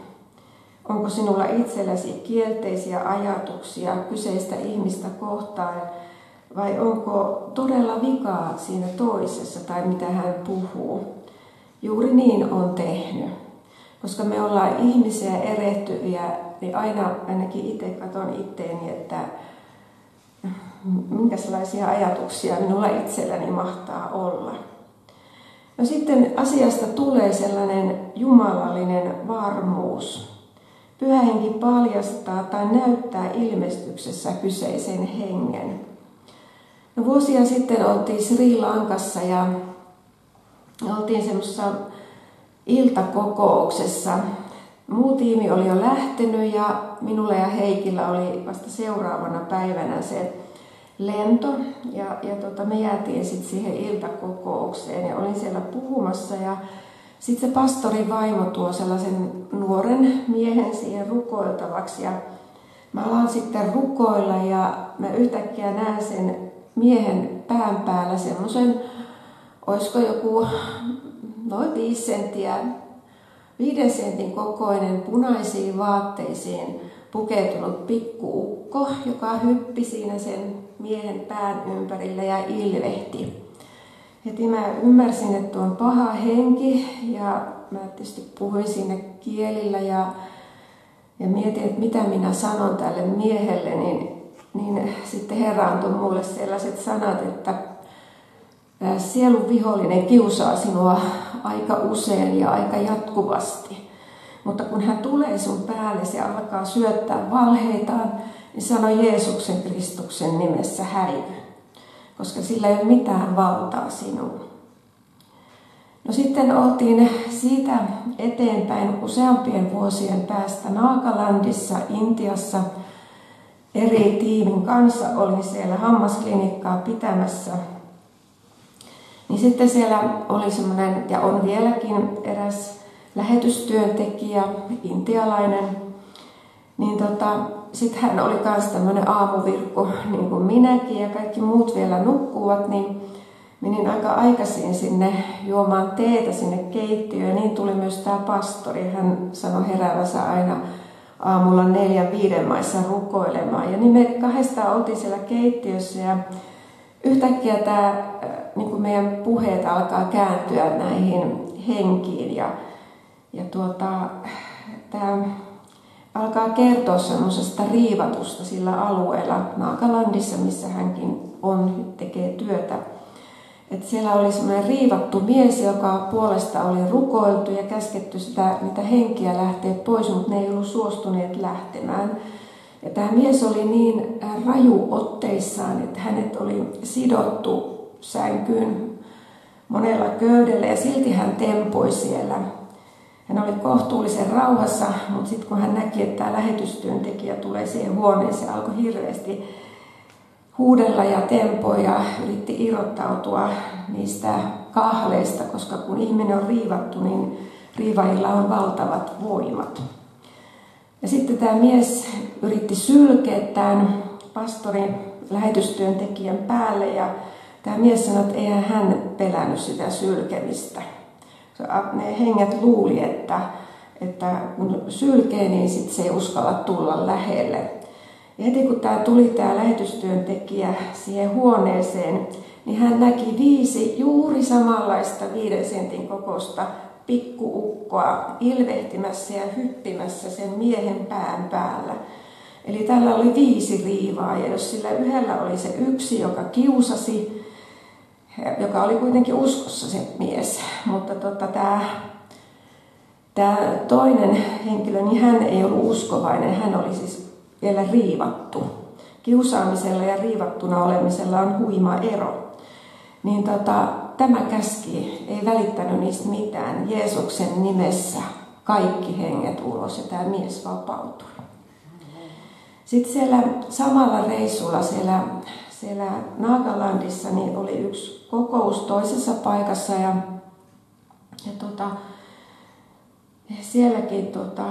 Onko sinulla itselläsi kielteisiä ajatuksia kyseistä ihmistä kohtaan vai onko todella vikaa siinä toisessa tai mitä hän puhuu? Juuri niin on tehnyt. Koska me ollaan ihmisiä erehtyviä, niin aina ainakin itse katon itteeni, että minkälaisia ajatuksia minulla itselläni mahtaa olla. No sitten asiasta tulee sellainen jumalallinen varmuus. Pyhä henki paljastaa tai näyttää ilmestyksessä kyseisen hengen. No vuosia sitten oltiin Sri Lankassa ja oltiin semmoisessa iltakokouksessa. Muu tiimi oli jo lähtenyt ja minulla ja Heikillä oli vasta seuraavana päivänä se lento ja, ja tota, me jäätiin sitten siihen iltakokoukseen ja olin siellä puhumassa ja sitten se pastori vaimo tuo sellaisen nuoren miehen siihen rukoiltavaksi ja mä alan sitten rukoilla ja mä yhtäkkiä näen sen miehen pään päällä semmoisen, olisiko joku noin viisi senttiä, viiden sentin kokoinen punaisiin vaatteisiin pukeutunut pikkuukko, joka hyppi siinä sen miehen pään ympärillä ja ilvehti. Heti mä ymmärsin, että on paha henki ja mä tietysti puhuin sinne kielillä ja, ja mietin, että mitä minä sanon tälle miehelle, niin, niin sitten Herra antoi mulle sellaiset sanat, että sielun vihollinen kiusaa sinua aika usein ja aika jatkuvasti. Mutta kun hän tulee sun päälle ja alkaa syöttää valheitaan, niin sano Jeesuksen Kristuksen nimessä häivy, koska sillä ei ole mitään valtaa sinuun. No sitten oltiin siitä eteenpäin useampien vuosien päästä Naakalandissa, Intiassa. Eri tiimin kanssa olin siellä hammasklinikkaa pitämässä. Niin sitten siellä oli semmoinen, ja on vieläkin eräs lähetystyöntekijä, intialainen, niin tota, sitten hän oli myös tämmöinen aamuvirkku, niin kuin minäkin ja kaikki muut vielä nukkuvat, niin menin aika aikaisin sinne juomaan teetä sinne keittiöön ja niin tuli myös tämä pastori. Hän sanoi heräävänsä aina aamulla neljän viiden maissa rukoilemaan. Ja niin me kahdestaan oltiin siellä keittiössä ja yhtäkkiä tämä, äh, niin kuin meidän puheet alkaa kääntyä näihin henkiin ja ja tuota, tämä alkaa kertoa semmoisesta riivatusta sillä alueella Naakalandissa, missä hänkin on, tekee työtä. Et siellä oli semmoinen riivattu mies, joka puolesta oli rukoiltu ja käsketty sitä, niitä henkiä lähteä pois, mutta ne ei ollut suostuneet lähtemään. Ja tämä mies oli niin raju otteissaan, että hänet oli sidottu sänkyyn monella köydellä ja silti hän tempoi siellä hän oli kohtuullisen rauhassa, mutta sitten kun hän näki, että tämä lähetystyöntekijä tulee siihen huoneeseen, alkoi hirveästi huudella ja tempoa ja yritti irrottautua niistä kahleista, koska kun ihminen on riivattu, niin riivailla on valtavat voimat. Ja sitten tämä mies yritti sylkeä tämän pastorin lähetystyöntekijän päälle ja tämä mies sanoi, että eihän hän pelännyt sitä sylkemistä ne henget luuli, että, että kun sylkee, niin sit se ei uskalla tulla lähelle. Ja heti kun tämä tuli tämä lähetystyöntekijä siihen huoneeseen, niin hän näki viisi juuri samanlaista viiden sentin kokosta pikkuukkoa ilvehtimässä ja hyppimässä sen miehen pään päällä. Eli tällä oli viisi riivaa ja jos sillä yhdellä oli se yksi, joka kiusasi, joka oli kuitenkin uskossa se mies. Mutta tota, tämä tämä toinen henkilö, niin hän ei ollut uskovainen, hän oli siis vielä riivattu. Kiusaamisella ja riivattuna olemisella on huima ero. Niin tota, tämä käski ei välittänyt niistä mitään. Jeesuksen nimessä kaikki henget ulos ja tämä mies vapautui. Sitten siellä samalla reissulla siellä siellä Naagalandissa niin oli yksi kokous toisessa paikassa ja, ja tota, sielläkin tota,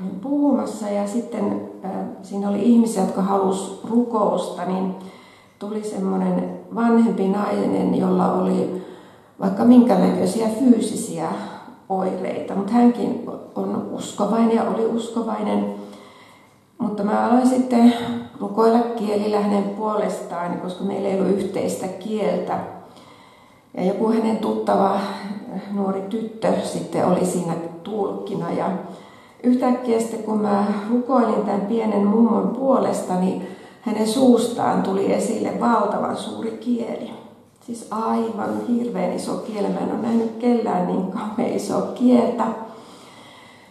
olin puhumassa ja sitten äh, siinä oli ihmisiä, jotka halusi rukousta, niin tuli semmoinen vanhempi nainen, jolla oli vaikka minkä näköisiä fyysisiä oireita, mutta hänkin on uskovainen ja oli uskovainen. Mutta mä aloin sitten rukoilla kielillä hänen puolestaan, koska meillä ei ollut yhteistä kieltä. Ja joku hänen tuttava nuori tyttö sitten oli siinä tulkkina. Ja yhtäkkiä sitten kun mä rukoilin tämän pienen mummon puolesta, niin hänen suustaan tuli esille valtavan suuri kieli. Siis aivan hirveän iso kieli. Mä en ole nähnyt kellään niin kauhean iso kieltä.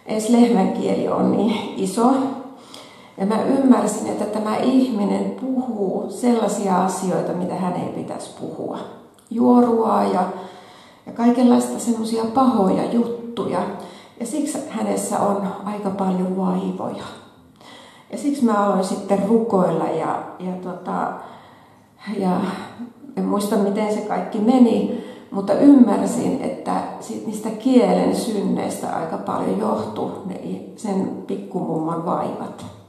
Edes lehmän kieli on niin iso, ja mä ymmärsin, että tämä ihminen puhuu sellaisia asioita, mitä hän ei pitäisi puhua. Juorua ja, ja kaikenlaista semmoisia pahoja juttuja. Ja siksi hänessä on aika paljon vaivoja. Ja siksi mä aloin sitten rukoilla ja, ja, tota, ja en muista miten se kaikki meni, mutta ymmärsin, että niistä kielen synneistä aika paljon johtui sen pikkumumman vaivat.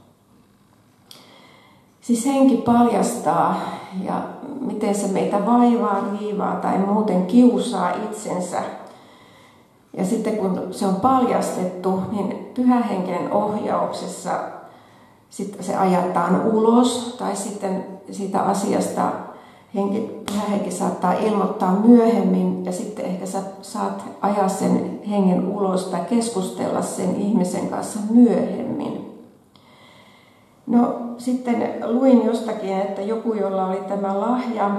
Siis henki paljastaa ja miten se meitä vaivaa, riivaa tai muuten kiusaa itsensä. Ja sitten kun se on paljastettu, niin pyhähenken ohjauksessa sitten se ajataan ulos tai sitten siitä asiasta henki, henki saattaa ilmoittaa myöhemmin ja sitten ehkä sä saat ajaa sen hengen ulos tai keskustella sen ihmisen kanssa myöhemmin. No sitten luin jostakin, että joku, jolla oli tämä lahja,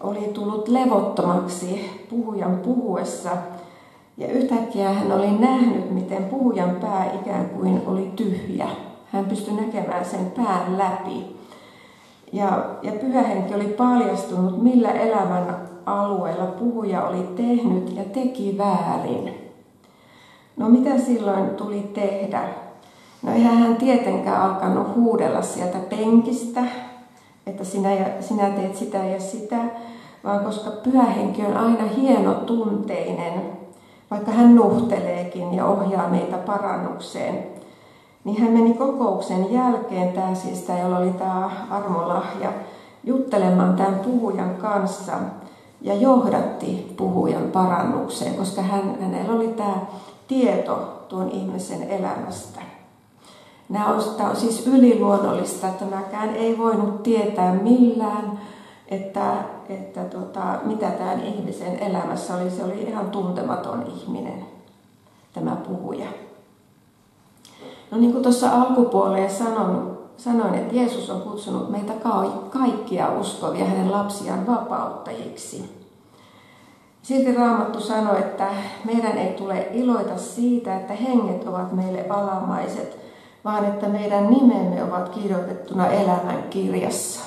oli tullut levottomaksi puhujan puhuessa. Ja yhtäkkiä hän oli nähnyt, miten puhujan pää ikään kuin oli tyhjä. Hän pystyi näkemään sen pään läpi. Ja, ja pyhähenki oli paljastunut, millä elämän alueella puhuja oli tehnyt ja teki väärin. No mitä silloin tuli tehdä? No eihän hän tietenkään alkanut huudella sieltä penkistä, että sinä, ja, sinä teet sitä ja sitä, vaan koska pyhähenki on aina hieno tunteinen, vaikka hän nuhteleekin ja ohjaa meitä parannukseen, niin hän meni kokouksen jälkeen, tämä siis tämä, jolla oli tämä armolahja, juttelemaan tämän puhujan kanssa ja johdatti puhujan parannukseen, koska hän, hänellä oli tämä tieto tuon ihmisen elämästä. Nämä on, tämä on siis yliluonnollista, että tämäkään ei voinut tietää millään, että, että tota, mitä tämän ihmisen elämässä oli. Se oli ihan tuntematon ihminen, tämä puhuja. No niin kuin tuossa alkupuoleen sanon, sanoin, että Jeesus on kutsunut meitä kaikkia uskovia hänen lapsiaan vapauttajiksi. Silti Raamattu sanoi, että meidän ei tule iloita siitä, että henget ovat meille alamaiset, vaan että meidän nimemme ovat kirjoitettuna elämän kirjassa.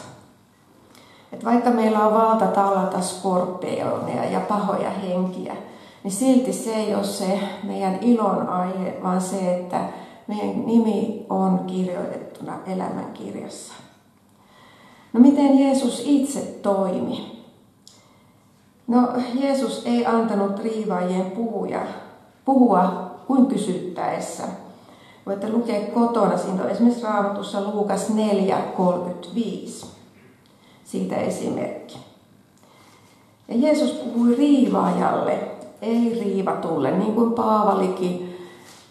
Et vaikka meillä on valta tallata skorpioneja ja pahoja henkiä, niin silti se ei ole se meidän ilon aihe, vaan se, että meidän nimi on kirjoitettuna elämän kirjassa. No miten Jeesus itse toimi? No Jeesus ei antanut riivaajien puhuja, puhua kuin kysyttäessä. Voitte lukea kotona, siinä on esimerkiksi raamatussa Luukas 4.35. Siitä esimerkki. Ja Jeesus puhui riivaajalle, ei riivatulle, niin kuin Paavalikin.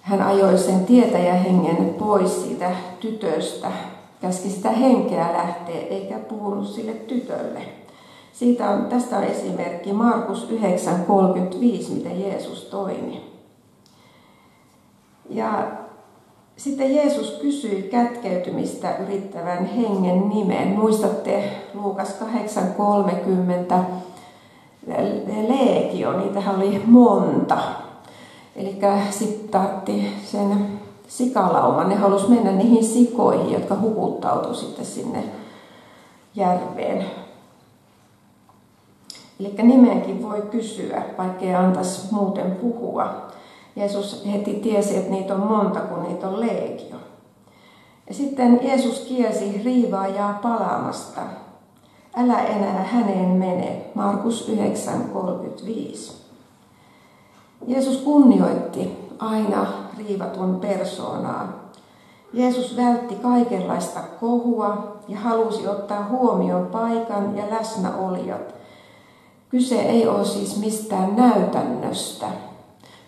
Hän ajoi sen tietäjähengen pois siitä tytöstä, käski sitä henkeä lähteä, eikä puhunut sille tytölle. Siitä on, tästä on esimerkki Markus 9.35, miten Jeesus toimi. Ja sitten Jeesus kysyi kätkeytymistä yrittävän hengen nimen. Muistatte Luukas 8.30 leegio, niitähän oli monta. Eli sitten sen sikalauman, ne halusi mennä niihin sikoihin, jotka hukuttautuivat sitten sinne järveen. Eli nimenkin voi kysyä, vaikkei antaisi muuten puhua. Jeesus heti tiesi, että niitä on monta, kun niitä on leegio. Ja sitten Jeesus kiesi riivaajaa palaamasta. Älä enää häneen mene. Markus 9.35. Jeesus kunnioitti aina riivatun persoonaa. Jeesus vältti kaikenlaista kohua ja halusi ottaa huomioon paikan ja läsnäolijat. Kyse ei ole siis mistään näytännöstä,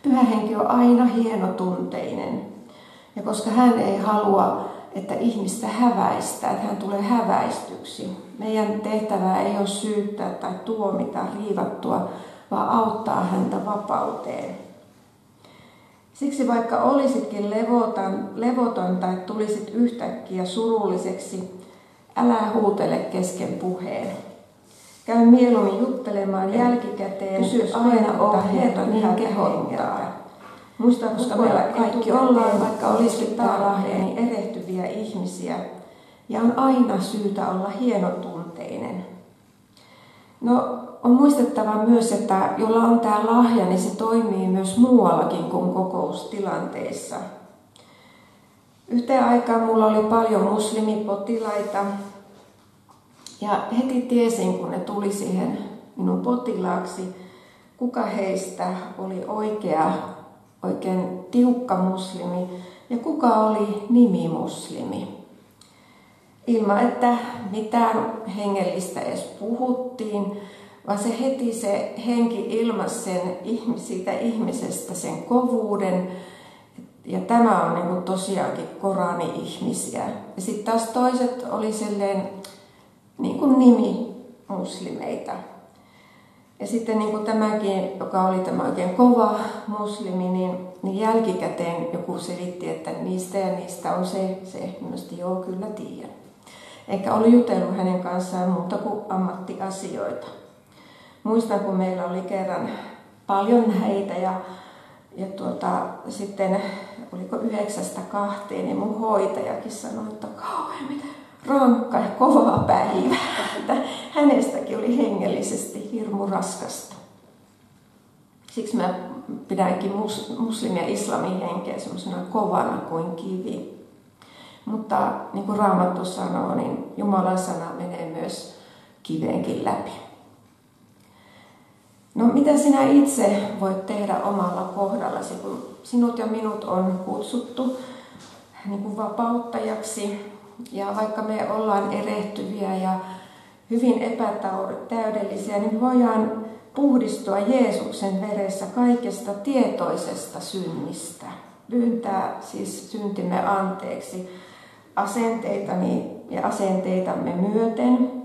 Pyhä henki on aina hienotunteinen. Ja koska hän ei halua, että ihmistä häväistä, että hän tulee häväistyksi. Meidän tehtävää ei ole syyttää tai tuomita riivattua, vaan auttaa häntä vapauteen. Siksi vaikka olisitkin levoton, levoton tai tulisit yhtäkkiä surulliseksi, älä huutele kesken puheen. Käy mieluummin juttelemaan jälkikäteen, Kysy aina ohjeita niin kehottaa. Muista, koska meillä kaikki ollaan, vaikka olisikin niin erehtyviä ihmisiä. Ja on aina syytä olla hienotunteinen. No, on muistettava myös, että jolla on tämä lahja, niin se toimii myös muuallakin kuin kokoustilanteissa. Yhteen aikaan mulla oli paljon muslimipotilaita, ja heti tiesin, kun ne tuli siihen minun potilaaksi, kuka heistä oli oikea, oikein tiukka muslimi ja kuka oli nimimuslimi. Ilman, että mitään hengellistä edes puhuttiin, vaan se heti se henki ilmasi sen siitä ihmisestä sen kovuuden, Ja tämä on niin tosiaankin Korani-ihmisiä. Ja sitten taas toiset oli silleen niin kuin nimi muslimeita. Ja sitten niin kuin tämäkin, joka oli tämä oikein kova muslimi, niin, niin jälkikäteen joku selitti, että niistä ja niistä on se, se. Minusta joo, kyllä tiedän. Eikä ollut jutellut hänen kanssaan muuta kuin ammattiasioita. Muistan, kun meillä oli kerran paljon häitä ja, ja tuota, sitten oliko yhdeksästä kahteen, niin mun hoitajakin sanoi, että kauhean mitä rankka ja kova päivä. Että hänestäkin oli hengellisesti hirmu raskasta. Siksi mä pidänkin mus, muslim- ja islamin henkeä semmoisena kovana kuin kivi. Mutta niin kuin Raamattu sanoo, niin Jumalan sana menee myös kiveenkin läpi. No mitä sinä itse voit tehdä omalla kohdallasi, kun sinut ja minut on kutsuttu niin kuin vapauttajaksi. Ja vaikka me ollaan erehtyviä ja hyvin epätäydellisiä, niin voidaan puhdistua Jeesuksen veressä kaikesta tietoisesta synnistä. Pyyntää siis syntimme anteeksi asenteitani ja asenteitamme myöten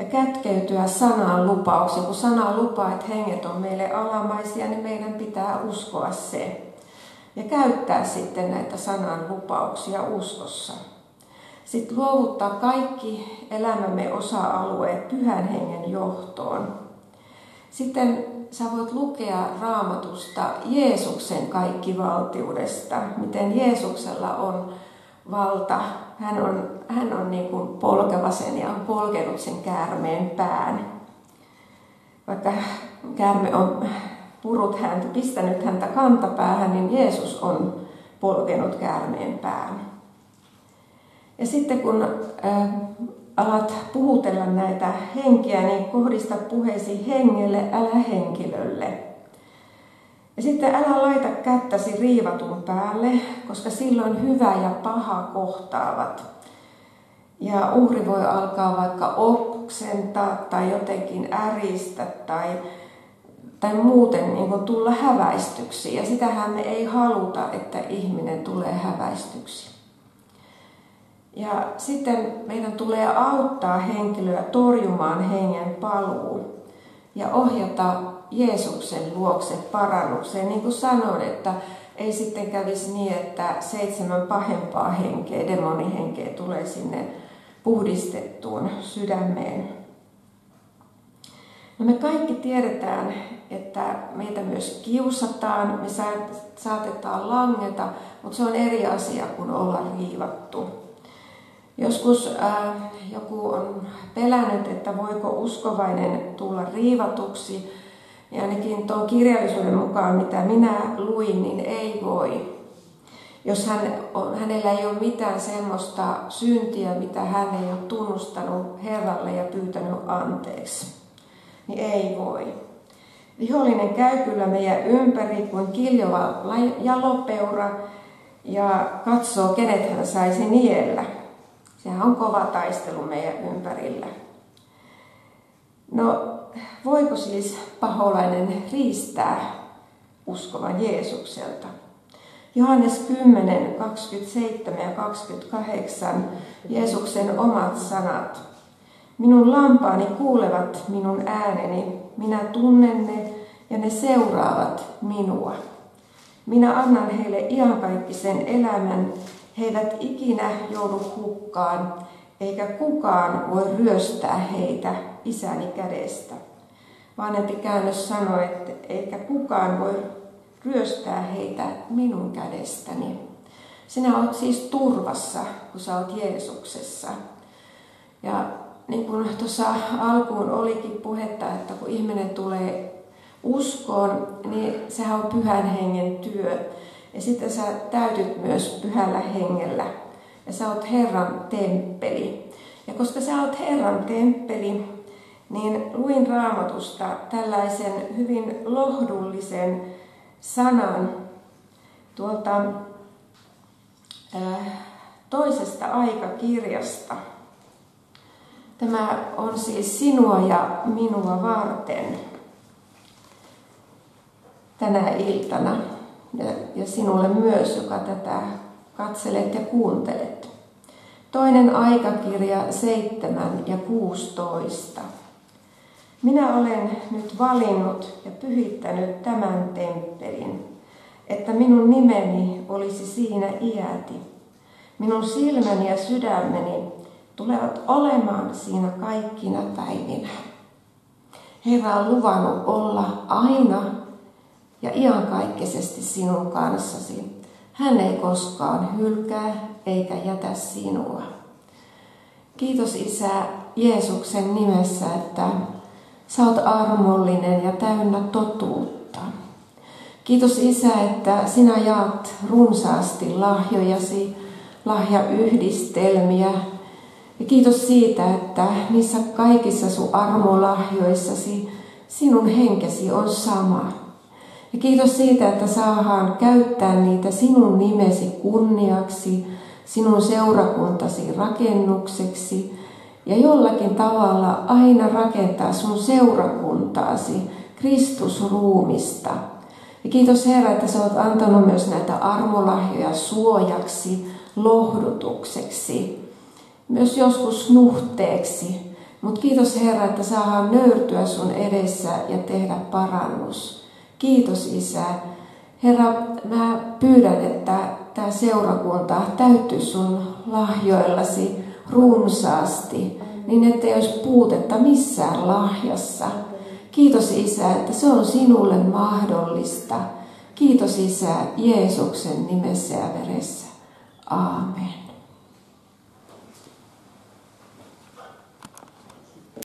ja kätkeytyä sanan lupauksiin. Kun sana lupaa, että henget on meille alamaisia, niin meidän pitää uskoa se. Ja käyttää sitten näitä sanan lupauksia uskossa. Sitten luovuttaa kaikki elämämme osa-alueet pyhän hengen johtoon. Sitten sä voit lukea raamatusta Jeesuksen kaikki valtiudesta, miten Jeesuksella on valta. Hän on, hän on niin kuin polkeva sen ja on polkenut sen käärmeen pään. Vaikka käärme on purut häntä, pistänyt häntä kantapäähän, niin Jeesus on polkenut käärmeen pään. Ja sitten kun äh, alat puhutella näitä henkiä, niin kohdista puheesi hengelle, älä henkilölle. Ja sitten älä laita kättäsi riivatun päälle, koska silloin hyvä ja paha kohtaavat. Ja uhri voi alkaa vaikka oksentaa tai jotenkin äristä tai, tai muuten niin tulla häväistyksi. Ja sitähän me ei haluta, että ihminen tulee häväistyksi. Ja sitten meidän tulee auttaa henkilöä torjumaan hengen paluu ja ohjata Jeesuksen luokse parannukseen. Niin kuin sanoin, että ei sitten kävisi niin, että seitsemän pahempaa henkeä, demonihenkeä tulee sinne puhdistettuun sydämeen. No me kaikki tiedetään, että meitä myös kiusataan, me saatetaan langeta, mutta se on eri asia kuin olla riivattu. Joskus äh, joku on pelännyt, että voiko uskovainen tulla riivatuksi. Ja ainakin tuon kirjallisuuden mukaan, mitä minä luin, niin ei voi. Jos hän on, hänellä ei ole mitään semmoista syntiä, mitä hän ei ole tunnustanut Herralle ja pyytänyt anteeksi, niin ei voi. Vihollinen käy kyllä meidän ympäri kuin kiljova jalopeura ja katsoo, kenet hän saisi niellä. Sehän on kova taistelu meidän ympärillä. No, voiko siis paholainen riistää uskovan Jeesukselta? Johannes 10, 27 ja 28 Jeesuksen omat sanat. Minun lampaani kuulevat minun ääneni, minä tunnen ne ja ne seuraavat minua. Minä annan heille iankaikkisen elämän he eivät ikinä joudu hukkaan, eikä kukaan voi ryöstää heitä isäni kädestä. Vanhempi käännös sanoi, että eikä kukaan voi ryöstää heitä minun kädestäni. Sinä olet siis turvassa, kun sä olet Jeesuksessa. Ja niin kuin tuossa alkuun olikin puhetta, että kun ihminen tulee uskoon, niin sehän on pyhän hengen työ. Ja sitten sä täytyt myös pyhällä hengellä. Ja sä oot Herran temppeli. Ja koska sä oot Herran temppeli, niin luin raamatusta tällaisen hyvin lohdullisen sanan tuolta äh, toisesta aikakirjasta. Tämä on siis sinua ja minua varten tänä iltana. Ja, ja sinulle myös, joka tätä katselet ja kuuntelet. Toinen aikakirja 7 ja 16. Minä olen nyt valinnut ja pyhittänyt tämän temppelin, että minun nimeni olisi siinä iäti. Minun silmäni ja sydämeni tulevat olemaan siinä kaikkina päivinä. Herra on luvannut olla aina ja iankaikkisesti sinun kanssasi. Hän ei koskaan hylkää eikä jätä sinua. Kiitos Isä Jeesuksen nimessä, että sä oot armollinen ja täynnä totuutta. Kiitos Isä, että sinä jaat runsaasti lahjojasi, lahjayhdistelmiä. Ja kiitos siitä, että niissä kaikissa sun armolahjoissasi sinun henkesi on sama. Ja kiitos siitä, että saadaan käyttää niitä sinun nimesi kunniaksi, sinun seurakuntasi rakennukseksi ja jollakin tavalla aina rakentaa sun seurakuntaasi Kristusruumista. Ja kiitos Herra, että sä oot antanut myös näitä armolahjoja suojaksi, lohdutukseksi, myös joskus nuhteeksi. Mutta kiitos Herra, että saadaan nöyrtyä sun edessä ja tehdä parannus. Kiitos Isä. Herra, mä pyydän, että tämä seurakunta täyttyy sun lahjoillasi runsaasti, niin ettei olisi puutetta missään lahjassa. Kiitos Isä, että se on sinulle mahdollista. Kiitos Isä Jeesuksen nimessä ja veressä. Aamen.